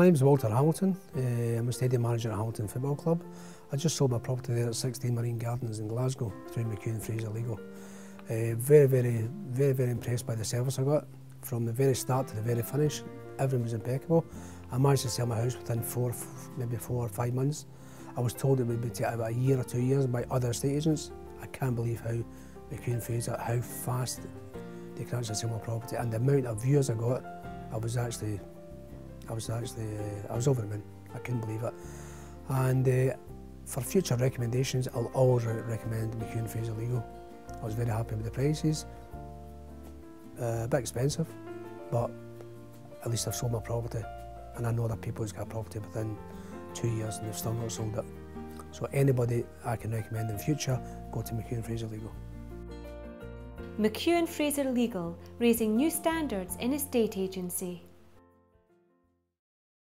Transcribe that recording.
My name's Walter Hamilton. Uh, I'm a stadium manager at Hamilton Football Club. I just sold my property there at 16 Marine Gardens in Glasgow through McEwan Fraser Legal. Uh, very, very, very, very impressed by the service I got. From the very start to the very finish, everything was impeccable. I managed to sell my house within four, maybe four or five months. I was told it would be take about a year or two years by other estate agents. I can't believe how McEwan Fraser, how fast they can actually sell my property and the amount of views I got, I was actually I was actually, uh, I was over the moon. I couldn't believe it. And uh, for future recommendations, I'll always re recommend McEwan Fraser Legal. I was very happy with the prices. Uh, a bit expensive, but at least I've sold my property. And I know that people who's got property within two years and they've still not sold it. So anybody I can recommend in future, go to McEwan Fraser Legal. McEwan Fraser Legal, raising new standards in estate agency.